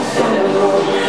Senhor.